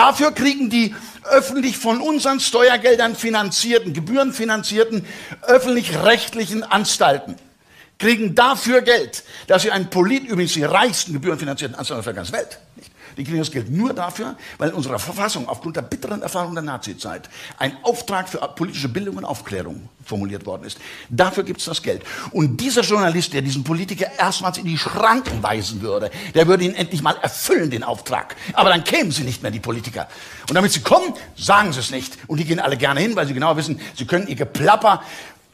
Dafür kriegen die öffentlich von unseren Steuergeldern finanzierten, gebührenfinanzierten öffentlich-rechtlichen Anstalten kriegen dafür Geld, dass sie einen Polit, übrigens die reichsten gebührenfinanzierten Anstalten auf der ganzen Welt, nicht? Die kriegen das Geld nur dafür, weil in unserer Verfassung aufgrund der bitteren Erfahrung der Nazizeit ein Auftrag für politische Bildung und Aufklärung formuliert worden ist. Dafür gibt es das Geld. Und dieser Journalist, der diesen Politiker erstmals in die Schranken weisen würde, der würde ihn endlich mal erfüllen, den Auftrag. Aber dann kämen sie nicht mehr, die Politiker. Und damit sie kommen, sagen sie es nicht. Und die gehen alle gerne hin, weil sie genau wissen, sie können ihr Geplapper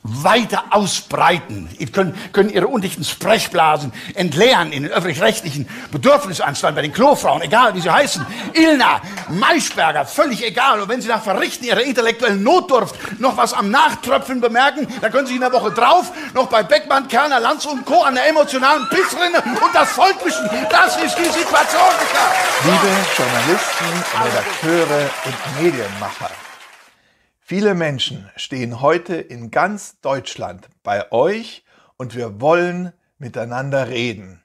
weiter ausbreiten. Sie können, können ihre undichten Sprechblasen entleeren in den öffentlich-rechtlichen Bedürfnisanstalten, bei den Klofrauen, egal wie sie heißen. Ilna, Maischberger, völlig egal. Und wenn sie nach Verrichten ihrer intellektuellen Notdurft noch was am Nachtröpfeln bemerken, dann können sie in der Woche drauf noch bei Beckmann, Kerner, Lanz und Co. an der emotionalen Pissrinne und das Volk mischen. Das ist die Situation. Liebe Journalisten, Redakteure und Medienmacher. Viele Menschen stehen heute in ganz Deutschland bei euch und wir wollen miteinander reden.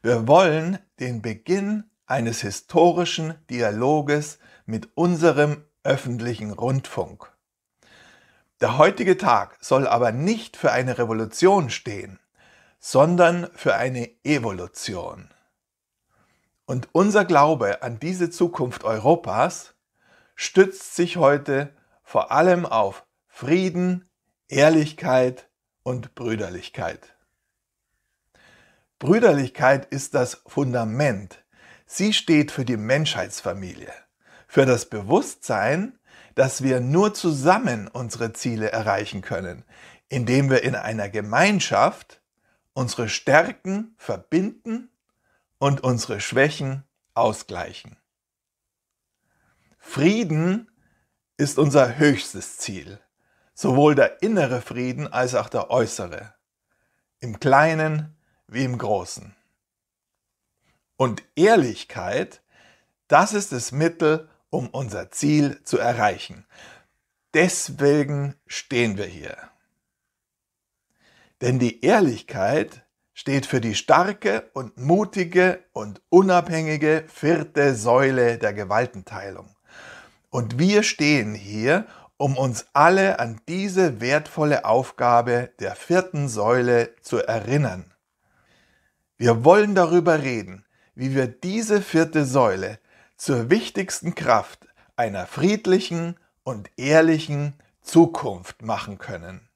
Wir wollen den Beginn eines historischen Dialoges mit unserem öffentlichen Rundfunk. Der heutige Tag soll aber nicht für eine Revolution stehen, sondern für eine Evolution. Und unser Glaube an diese Zukunft Europas stützt sich heute vor allem auf Frieden, Ehrlichkeit und Brüderlichkeit. Brüderlichkeit ist das Fundament. Sie steht für die Menschheitsfamilie, für das Bewusstsein, dass wir nur zusammen unsere Ziele erreichen können, indem wir in einer Gemeinschaft unsere Stärken verbinden und unsere Schwächen ausgleichen. Frieden ist unser höchstes Ziel, sowohl der innere Frieden als auch der äußere, im kleinen wie im großen. Und Ehrlichkeit, das ist das Mittel, um unser Ziel zu erreichen. Deswegen stehen wir hier. Denn die Ehrlichkeit steht für die starke und mutige und unabhängige vierte Säule der Gewaltenteilung. Und wir stehen hier, um uns alle an diese wertvolle Aufgabe der vierten Säule zu erinnern. Wir wollen darüber reden, wie wir diese vierte Säule zur wichtigsten Kraft einer friedlichen und ehrlichen Zukunft machen können.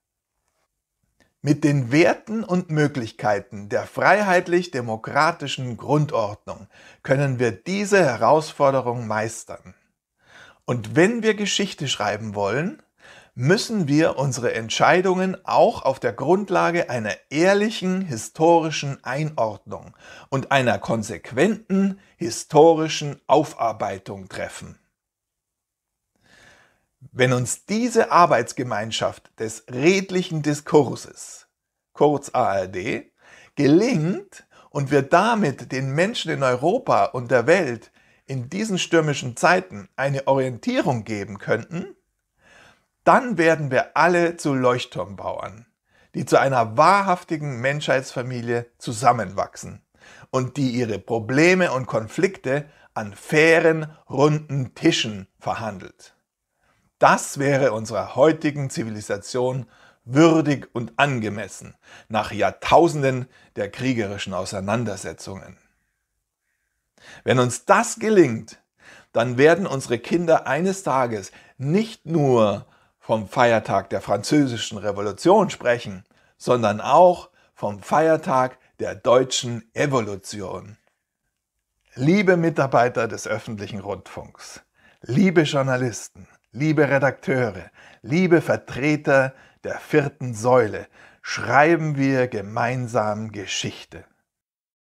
Mit den Werten und Möglichkeiten der freiheitlich-demokratischen Grundordnung können wir diese Herausforderung meistern. Und wenn wir Geschichte schreiben wollen, müssen wir unsere Entscheidungen auch auf der Grundlage einer ehrlichen historischen Einordnung und einer konsequenten historischen Aufarbeitung treffen. Wenn uns diese Arbeitsgemeinschaft des redlichen Diskurses, kurz ARD, gelingt und wir damit den Menschen in Europa und der Welt in diesen stürmischen Zeiten eine Orientierung geben könnten, dann werden wir alle zu Leuchtturmbauern, die zu einer wahrhaftigen Menschheitsfamilie zusammenwachsen und die ihre Probleme und Konflikte an fairen, runden Tischen verhandelt. Das wäre unserer heutigen Zivilisation würdig und angemessen nach Jahrtausenden der kriegerischen Auseinandersetzungen. Wenn uns das gelingt, dann werden unsere Kinder eines Tages nicht nur vom Feiertag der französischen Revolution sprechen, sondern auch vom Feiertag der deutschen Evolution. Liebe Mitarbeiter des öffentlichen Rundfunks, liebe Journalisten, liebe Redakteure, liebe Vertreter der vierten Säule, schreiben wir gemeinsam Geschichte.